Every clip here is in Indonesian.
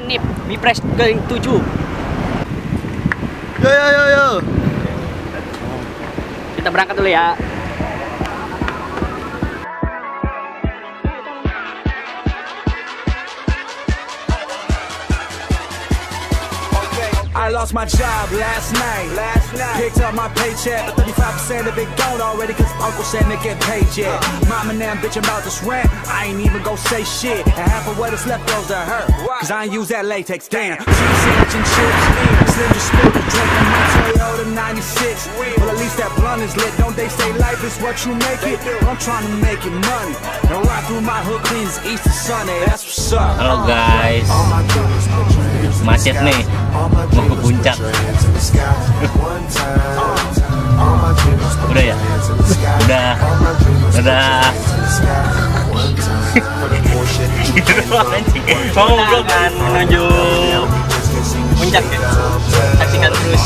Hanif, Bipres ke 7 Yo yo yo yo. Kita berangkat dulu ya I lost my job last night. Last night. Picked up my paycheck, but 35% of it gone already cause Uncle said to get paid yet. Uh. Mom and them bitching about this rent. I ain't even go say shit. And half of what is left goes to her. Cause I ain't use that latex. Damn. Cheese sandwich and chips. Slim just spilled the drink in my Toyota 96. Well, at least that blunt is lit. Don't they say life is what you make it? I'm trying to make it money. And ride through my hood clean as Easter Sunday. That's what's up. Halo guys, oh macet nih, mau ke puncak. Udah ya? Udah, udah. Mau ngobrol kan menuju puncak ya? Saksikan terus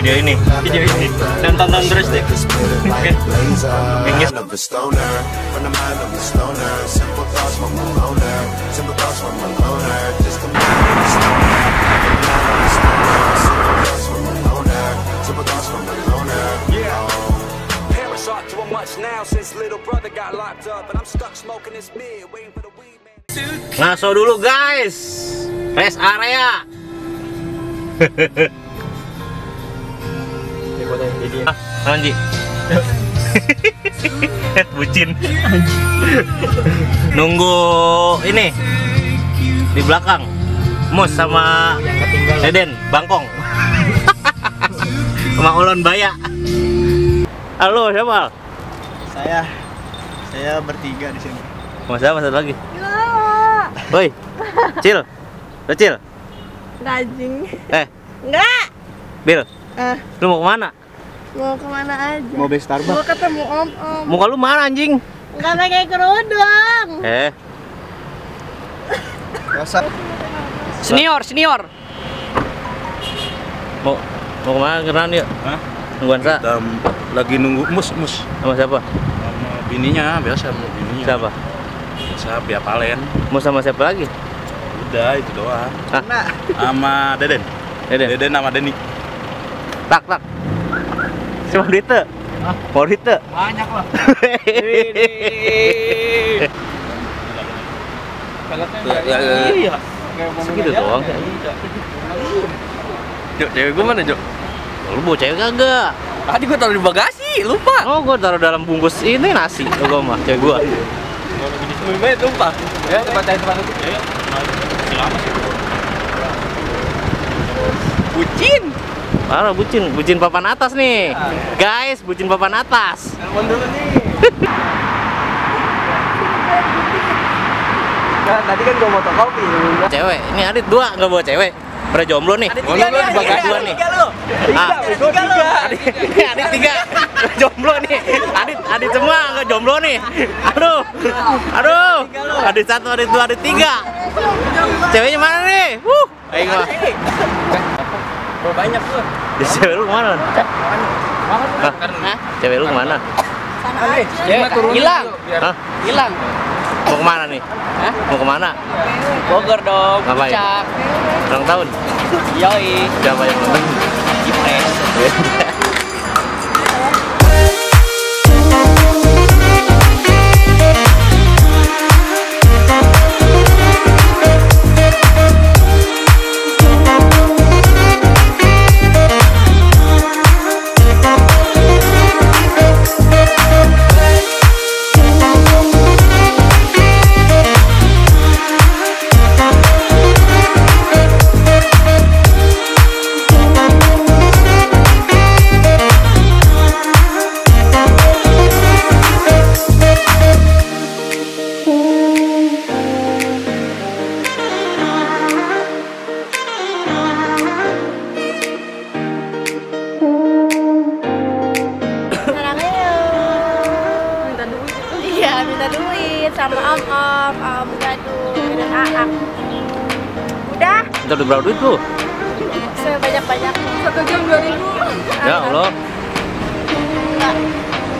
video ini, video ini, dan tonton terus deh. Oke. Simple thoughts from a loner, simple thoughts from a loner. Ngaso dulu guys, rest area. Ah, Anji. Bucin. Nunggu ini di belakang. Mus sama Deden, Bangkong. sama Ulon Baya. Halo, siapa? Saya saya bertiga di sini. Mas siapa satu lagi? Woi, Cil. Lo Cil. Anjing. Eh, Enggak. Bil. Eh, Lu mau ke mana? mau ke mana aja? Mau beli Mau Starbucks. ketemu om om. Muka lu mana anjing? Enggak pakai kerudung. Eh, Biasa. Senior, senior mau mau ke mana kenalan yuk? Hah? Nungguan sa Dan lagi nunggu mus mus sama siapa? sama bininya biasa sama bininya. Siapa? Biasa via palen. Mau sama siapa lagi? Udah itu doang. Nah, Sama Deden. Deden. Deden sama Deni. Tak tak. Cuma Dite. Mau Dite. banyak lah. Ya, ya, iya. Segitu doang. Jok, cewek gue mana Jok? Lu bawa cewek kagak? Tadi gue taruh di bagasi, lupa Oh, gua taruh dalam bungkus ini nasi. Lu gua mah cewek gua. Lupa, lupa Ya, tempat tempat itu Bucin Parah bucin, bucin papan atas nih. Guys, bucin papan atas. Telepon dulu nih Nah, tadi kan gua fotokopi. Cewek, ini Adit dua nggak bawa cewek. Pada jomblo nih. Ada Oh, tiga lu nih, bagasi ada dua tiga nih. Ah, Tiga Adit, Adit tiga, jomblo nih. Adit, Adit semua nggak jomblo nih. Aduh, aduh. Adit satu, Adit dua, Adit tiga. Ceweknya mana nih? Wuh, ayo gua. Banyak lu Di cewek lu ke mana? Hah? Cewek lu ke mana? Cewek hilang Hah? Hilang Mau ke mana nih? Hah? Mau ke mana? Bogor dong, Ngapain? puncak Ulang tahun? Yoi Siapa yang ulang tahun? Jipres sama um, um, um, om om om Gadu, dan aak ah, ah. udah? Kita udah berapa duit lu? Sebanyak banyak satu jam dua ribu. Ya allah. Enggak.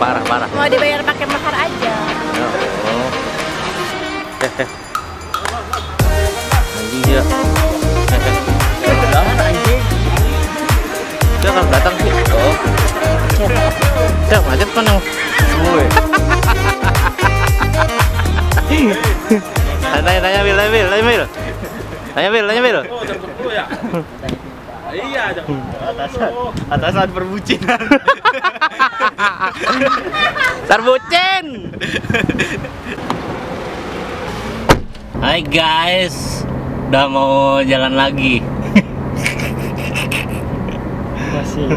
parah parah. Mau dibayar pakai mahar aja. Ya allah. Anjing dia jangan anjing. Dia akan datang sih oh. Cek macet kan yang ya? Tanya, tanya, Bil, tanya, Bil, tanya, Bil Tanya, Bil, tanya, Bil Oh, jam 10 ya? iya, jam Atasan, atasan perbucinan. Terbucin. Hai guys. Udah mau jalan lagi. Masih.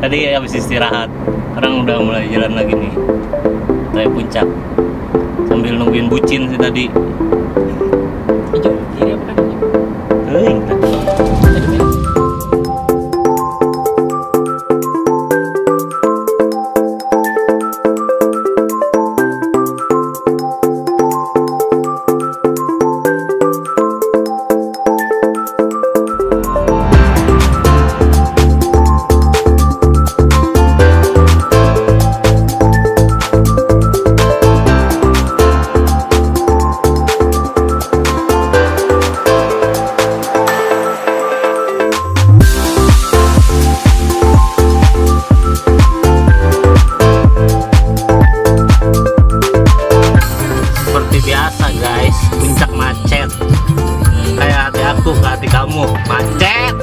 Tadi habis istirahat. Sekarang udah mulai jalan lagi nih. Kayak puncak Sambil nungguin bucin sih tadi kamu Macet.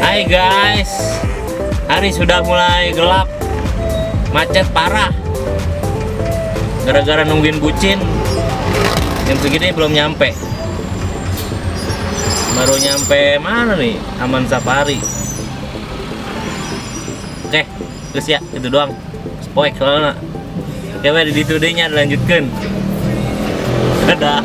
Hai Hari sudah mulai gelap Macet parah Gara-gara nungguin bucin Jam segini belum nyampe. Baru nyampe mana nih? Taman Safari. Oke Terus ya itu doang. Spoik Oke weh di today nya dilanjutkan. Dadah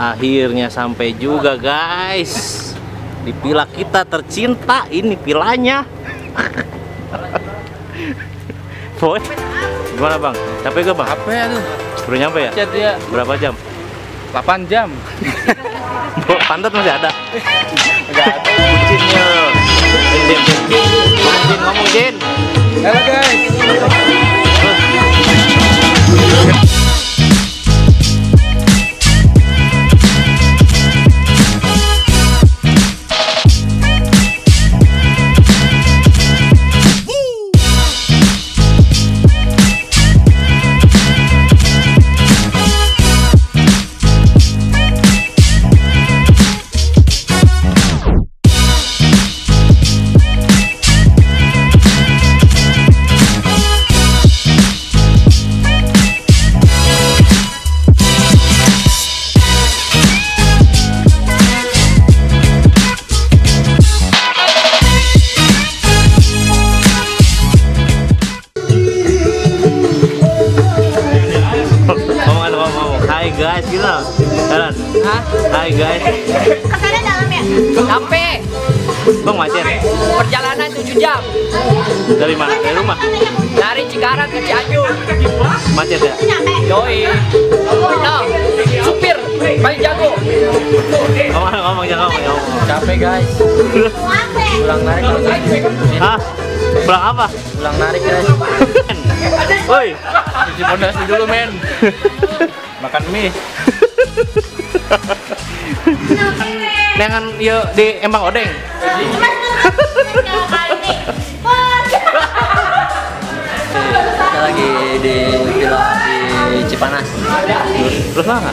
Akhirnya sampai juga guys Di villa kita tercinta Ini villanya Boy Gimana bang? Capek gak bang? Apa ya tuh? Baru nyampe ya? Ya. Berapa jam? 8 jam. Pantat masih ada? Enggak ada. Bucinnya Jin, Jin, ngomong Jin Halo guys. Capek guys. Pulang narik. Hah? Pulang apa? Pulang narik guys. Woi Cuci pondasi dulu men. Makan mie. Dengan yuk di Empang Odeng Kita lagi di villa di Cipanas. Terus mana?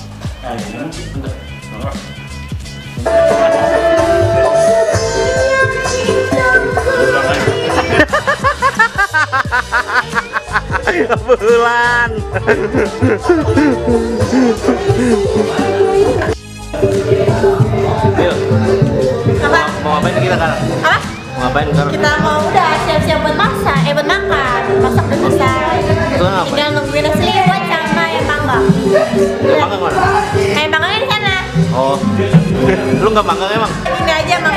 Bulan. Yuk. Apa? Mau ngapain kita kan? Apa? Mau ngapain kan? Kita mau udah siap-siap buat masak, eh buat makan. Masak udah selesai. Tinggal nungguin nasi panggang. Mangga mana? Ayam panggangnya di sana. Oh. Lu nggak mangga emang? Ini aja mang.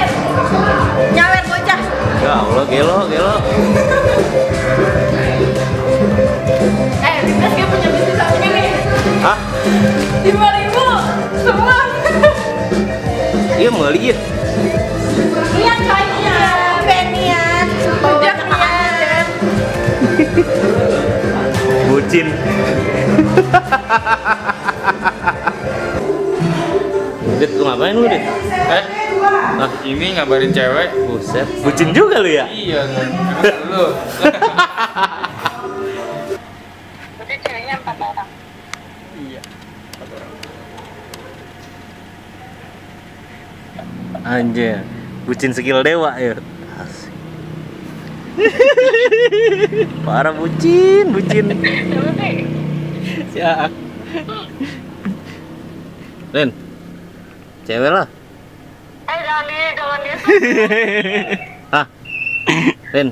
Nyawer bocah. Ya Allah, gelo, gelo. Eh, Bibres gue punya bisnis apa nih? Hah? Lima ribu semua. Iya meli ya. Iya coy, iya. Benian. Udah niat. Bucin. Dit, lu ngapain lu, Dit? Eh, Ah, ini ngabarin cewek. buset. Bucin juga lu ya? Iya, lu. Udah ceweknya empat orang. Anjir. Bucin skill dewa ya. Asik. Parah bucin, bucin. Siap. Ren. Cewek lah. Eh, jangan di, jangan di. Hah? Ren.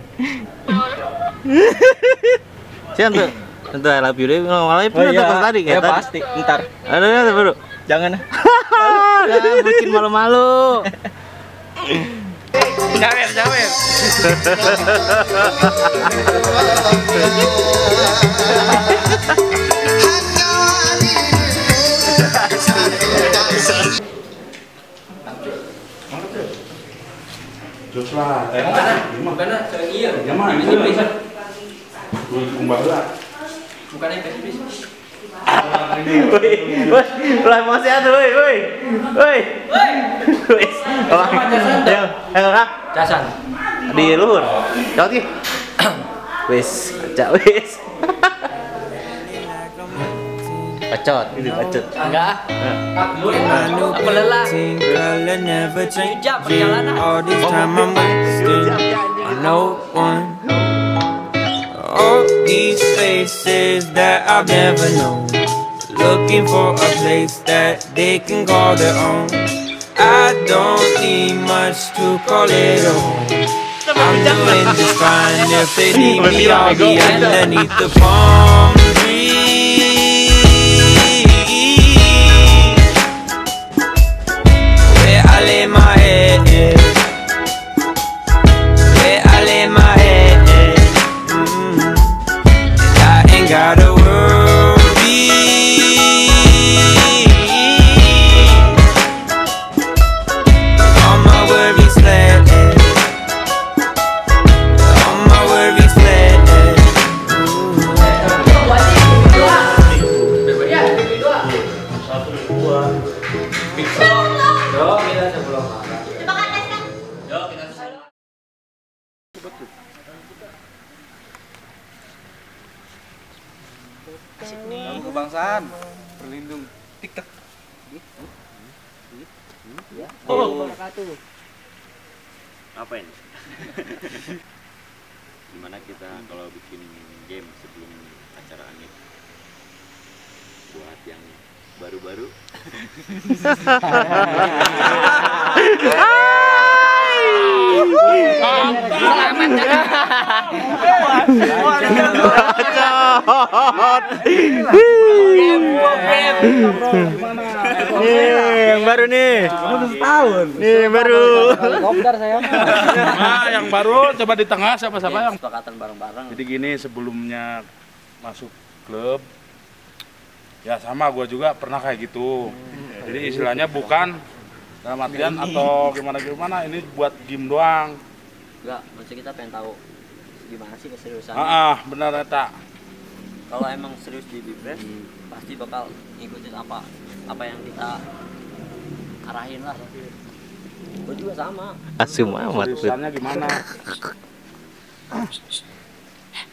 Sian tuh. Tentu I love you deh. Malah itu Oh iya, pas tadi ya kayak tadi. pasti. Ntar, Ada ada baru. jangan. Ya, bucin malu-malu. Cawer, cawer. Bukan cewek iya. Bukan yang pesimis. Woi, woi, lah masih ada, woi, woi, woi, woi, oh, yang, yang apa? Casan. Di luhur, jauh sih, wis, kaca, wis, pacot, ini pacot, Enggak. Aku lelah. Color. Jam perjalanan. All this I'm wasting on no one. All these faces that I've never known. Looking for a place that they can call their own. I don't need much to call it home. I'm doing just fine if they need me. I'll be underneath the palm trees. Where I lay my head, where I lay my head, mm. I ain't gotta worry. Dalam kebangsaan, berlindung. TikTok. apa ini? Gimana kita kalau bikin game sebelum acara angin? Buat yang baru-baru. Nih, yang baru nih. Setahun. Nih, yang baru. Nah, yang baru coba di tengah siapa-siapa yang Kesepakatan bareng-bareng. Jadi gini sebelumnya masuk klub ya sama gua juga pernah kayak gitu. Jadi istilahnya bukan dalam artian atau gimana gimana ini buat game doang. Enggak, maksud kita pengen tahu gimana sih keseriusannya. Ah, ah benar eta. Kalau emang serius di Bibres, pasti bakal ngikutin apa apa yang kita arahin lah. Gue juga sama. Asum amat. Bud. Seriusannya gimana?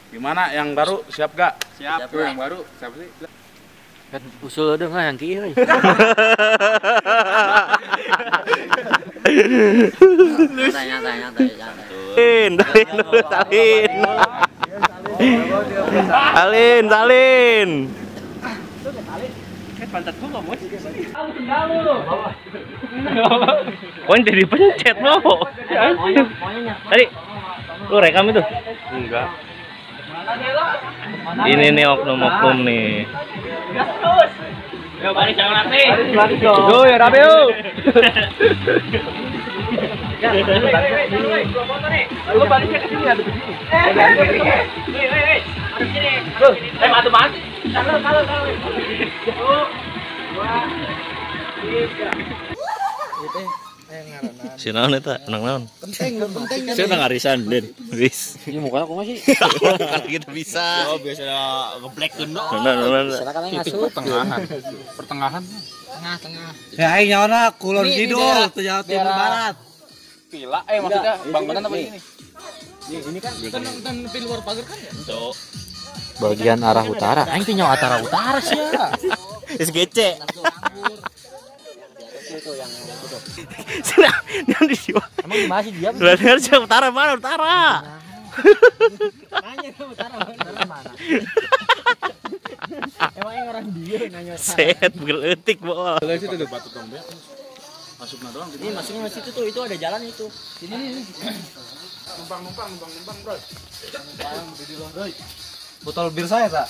Gimana yang baru siap gak? Siap, tuh yang baru. Siapa sih? Kan usul ada nggak yang kiri? Tanya, tanya, tanya. Salin, salin, salin, salin. Oh, ini jadi pencet lo. Tadi, lu rekam itu? Enggak. Ini nih oknum-oknum nih. Yo, balik jangan rapi. Yo, ya rapi yuk. Lu baliknya ke sini ada begini. Eh, matu mati. Kalau kalau kalau. Si naon eta? Menang naon? Saya nang arisan, Den. Wis. Ini muka aku masih. Kan kita bisa. Oh, biasa. Sana kalian ngasuh. Pertengahan. Pertengahan. Ya, aing nyawana kulon kidul, teu Jawa Timur Barat. Pila eh maksudnya bangunan apa ini? Bagian arah utara. Aing tuh nyawa arah utara sih ya. SGC. Sudah, di sini. Emang masih diam? Berarti harus utara mana? Utara. Nanya ke utara, utara mana? Emang orang dia nanya Set, geletik bol. Kalau situ ada batu tombak. Masuknya doang gitu. Ini masuknya masih itu tuh, itu ada jalan itu. Ini nih. Numpang, numpang, numpang, numpang, bro. Botol bir saya, tak?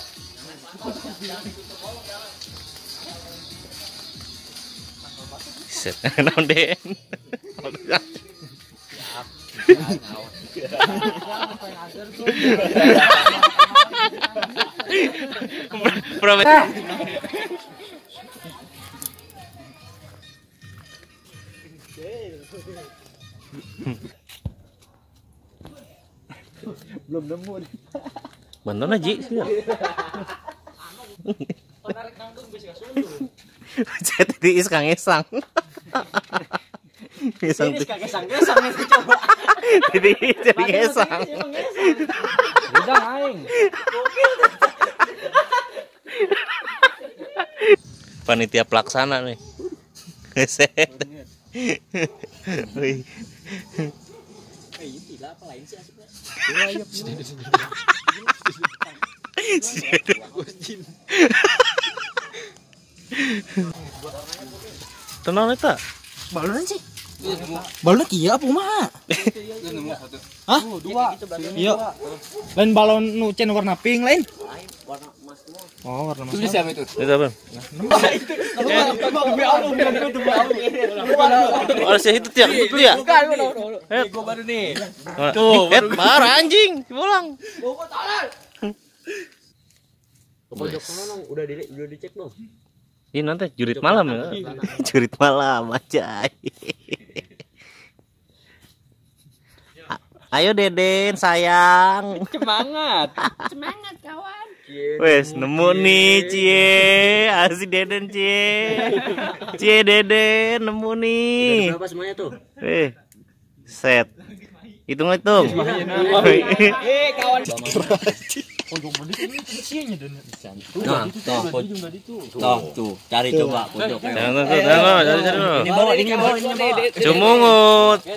Set, naon den. Berapa? Belum nemu. Bener aja sih. Cet diis kang esang. Esang itu coba. Jadi jadi esang. Udah aing. Panitia pelaksana nih. Set. Wih. Eh, ini tidak apa lain sih asupnya. Tenang eta. Balon sih. Balon kieu apa mah? Hah? Dua. Iya. Lain balon nu cen warna pink lain. Warna emas. Oh, warna Itu siapa itu? Itu apa? Demi Allah, demi Allah. Oh, sih itu tiap itu ya. Bukan, udah. Eh, Gua baru nih. Tuh, eh, baru anjing, pulang. Pojok dong, udah di udah dicek dong. Ini nanti jurit malam ya. jurit malam aja. Ayo Deden sayang. Semangat. Semangat kawan. Wes nemu nih cie. Asik Deden cie. Cie Deden nemu nih. Berapa semuanya tuh? Eh. Set. Hitung hitung. Eh, kawan. Nah, tuh, pojok. Tuh, tuh, cari coba pojok. Jangan tuh, jangan tuh, cari cari tuh. Ini bawa, ini bawa, ini bawa. Cumungut.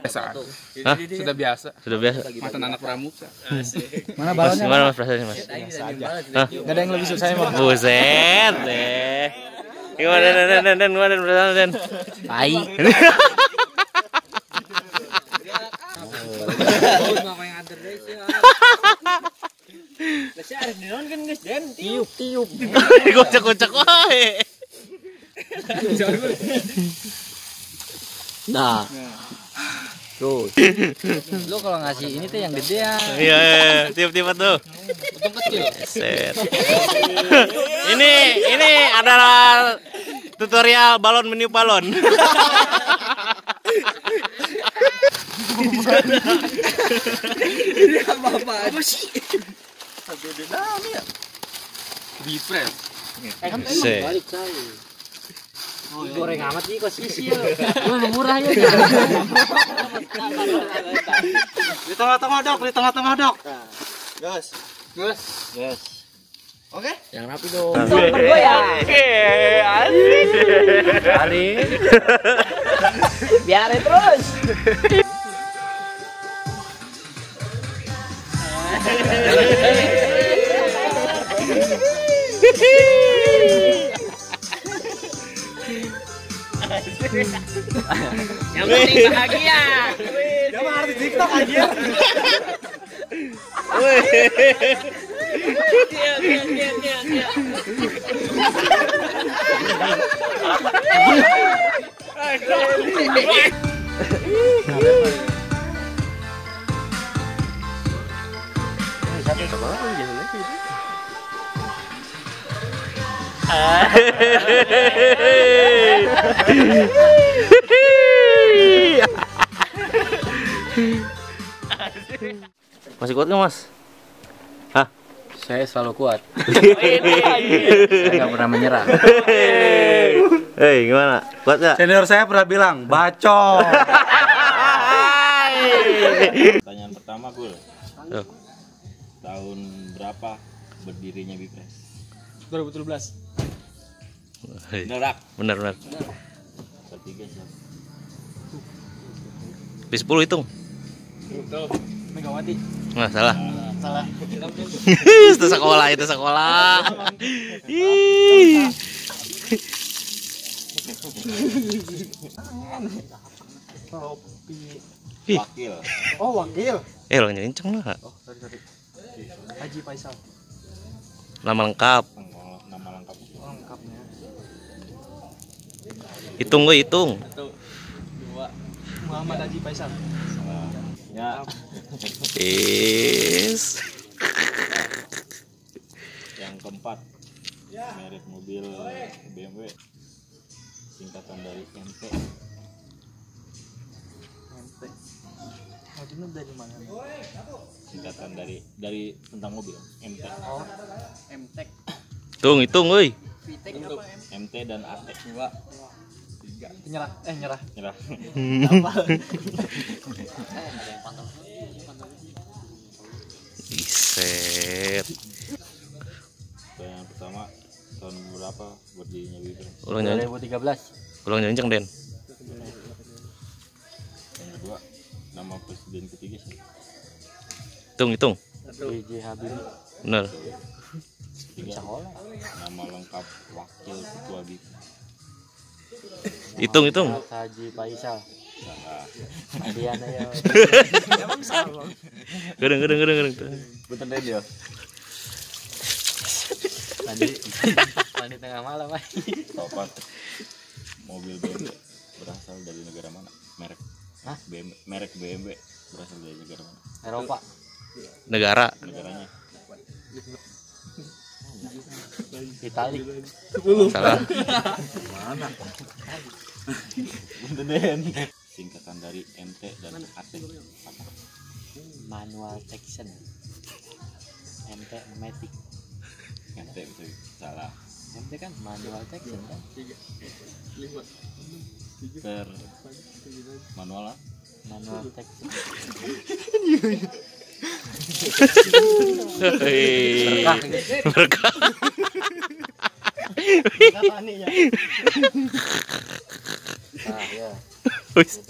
Biasa. Hah? Sudah biasa. Sudah biasa. Mantan anak pramuka. Mana balonnya? gimana mas perasaannya mas? Gak ada yang lebih susah emang. Buset deh. Gimana den den den den gimana den den? Tai. Tiup, tiup. Wae. Nah. Tuh. Lu kalau ngasih ini tuh yang gede ya. Iya, iya, tiup-tiup tuh. Set. ini ini adalah tutorial balon meniup balon. Bipres. Set. Balik saya. Goreng amat nih kok sisi ya. Lu murah ya. Di tengah-tengah dok, di tengah-tengah dok. Gus. Gus. Gus. Oke. Yang rapi dong. berdua ya. Kali. Biarin terus. Yang penting bahagia. Ya mah TikTok aja. Masih kuat nggak mas? Saya selalu kuat. Saya nggak pernah menyerah. Hei, gimana? Kuat nggak? Senior saya pernah bilang, bacot. Pertanyaan pertama, Gul. Tuh. Tahun berapa berdirinya Bipres? 2017. Hei, Bener, Rak? Bener, bener. Ketiga siapa? Di 10 hitung. Megawati. Nah, salah. Salah. itu sekolah, itu sekolah. Ih. Wakil. Oh, wakil. Eh, lo nyenceng lah. Haji Faisal. Nama lengkap. Nama- Nama lengkapnya. Lengkapnya. Hitung gue, hitung. Satu, dua. Muhammad Haji Faisal. Ya, Is. yang keempat. Merek mobil BMW. Singkatan dari MT. MP. Mobilnya dari mana? Singkatan dari dari tentang mobil MT. Oh, MTEK. Hitung, hitung, woi. MT dan AT. Dua. Tiga. Nyerah. Eh, nyerah. Nyerah. Iset. Pertanyaan pertama, tahun berapa berdirinya Bipres? Ulang nyanyi. 2013. Ulang nyenceng, Den. Yang kedua, nama presiden ketiga siapa? Hitung, hitung. B.J. Habibie. Bener. Ketiga, nama lengkap wakil ketua Bipres. Hitung, hitung. Haji Faisal. Salah. Adiana ya. Gedeng, gedeng, gedeng. Betul deh dia. Tadi mandi tengah malam ay. Topat. Mobil BMW berasal dari negara mana? Merek. Hah? BMW, merek BMW berasal dari negara mana? Eropa. Negara. Negaranya. Itali. Salah. Deh. Singkatan dari MT dan AT. Apa? Manual Texan. MT Matic. MT bisa salah. MT kan manual Texan kan. Per manual lah. Manual Texan. Berkah. Wis.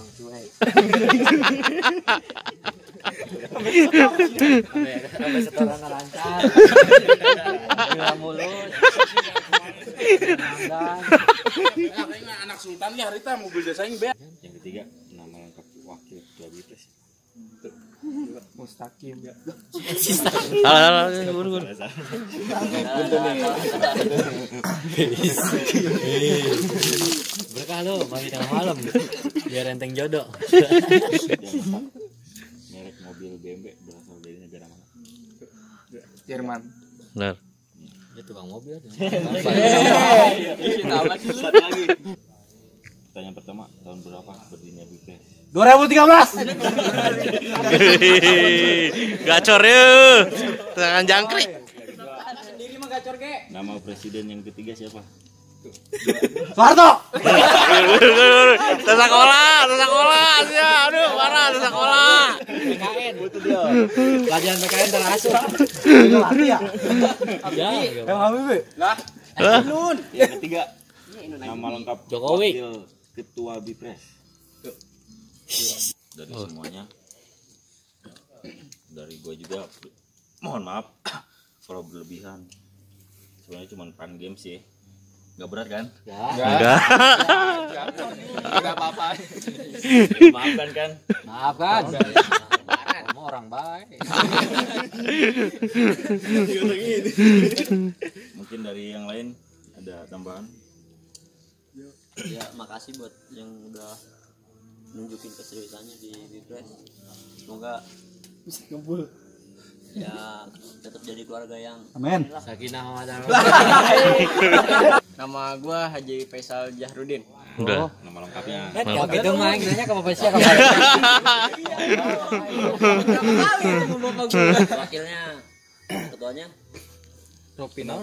Sampai setoran lancar. Gila anak sultan ya Rita mobil desa ini be. Yang ketiga, nama lengkap wakil ketua Bipres. Mustaqim. Salah, salah. Guru, guru. Berkah lu, mandi tengah malam. Biar enteng jodoh. Merek mobil BMW berasal dari negara mana? Jerman. Bener. Dia tukang mobil aja. Pertanyaan pertama, tahun berapa berdirinya Bipres? 2013. Hehehe. Gacor ya. Tangan jangkrik. Nama presiden yang ketiga siapa? Soeharto. Tata sekolah, tata sekolah, ya, aduh, parah, tata sekolah. Pelajaran PKN terasa. Mati ya. Yang Habib. Yang ketiga, nama lengkap Jokowi. Ketua Bipres. Dari semuanya, dari gua juga, mohon maaf kalau berlebihan. Sebenarnya cuma fun game sih, nggak berat kan? Enggak. Enggak apa-apa. Maafkan kan? Maaf kan. Kamu orang baik. Mungkin dari yang lain ada tambahan? ya makasih buat yang udah nunjukin keseriusannya di Bipres semoga ya tetap jadi keluarga yang Amin. Sakinah Nama gua Haji Faisal Jahrudin. Udah. Nama lengkapnya. Kalau gitu mah nanya ke Bapak siapa? wakilnya ketuanya? Ropina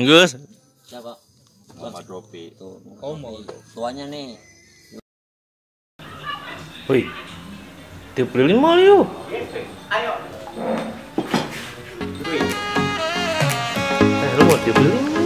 Gus. siapa? Muhammad Rofi. tuh tuanya nih Woi. Dibeli mal yuk. Eh, lu mau dibeli? Wah.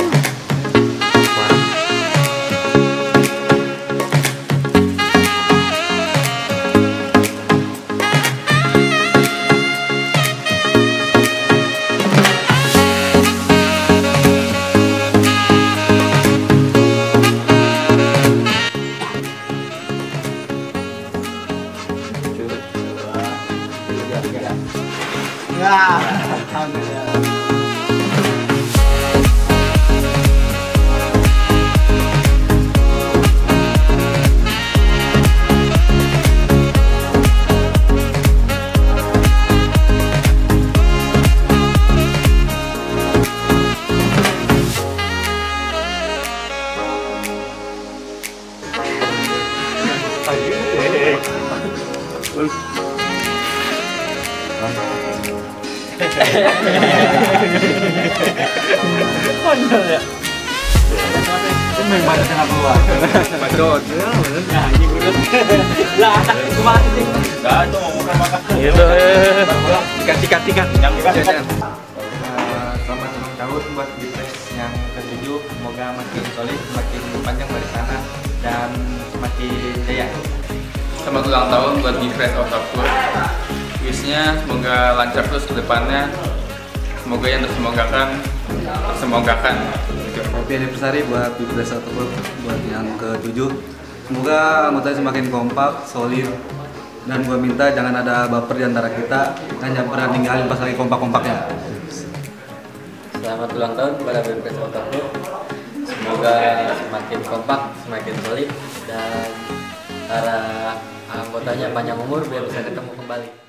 Selamat ulang tahun buat Bifred Otapur. Wishnya semoga lancar terus ke depannya. Semoga yang tersemogakan, tersemogakan. Happy anniversary buat Bipres ataupun buat yang ketujuh. Semoga anggotanya semakin kompak, solid, dan gua minta jangan ada baper di antara kita dan jangan pernah ninggalin pas lagi kompak-kompaknya. Selamat ulang tahun kepada BPS Otapur. Semoga semakin kompak, semakin solid dan para anggotanya panjang umur biar bisa ketemu kembali.